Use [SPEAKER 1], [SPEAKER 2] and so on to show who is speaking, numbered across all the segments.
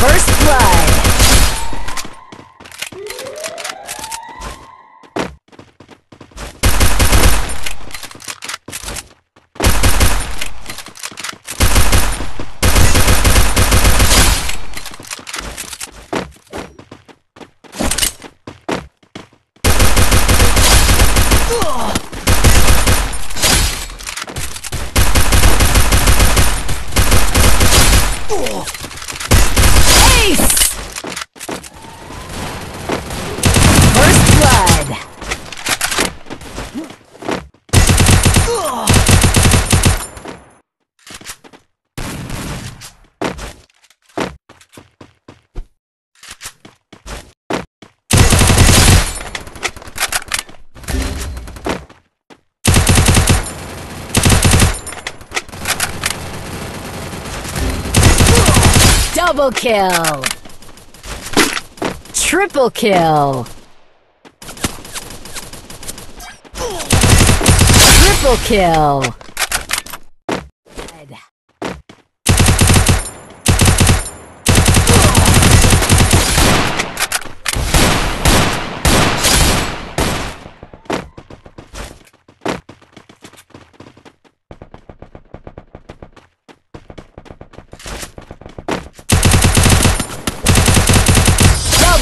[SPEAKER 1] First blood. Ace! First blood. Double kill! Triple kill! Triple kill!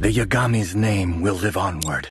[SPEAKER 2] The Yagami's name will live onward.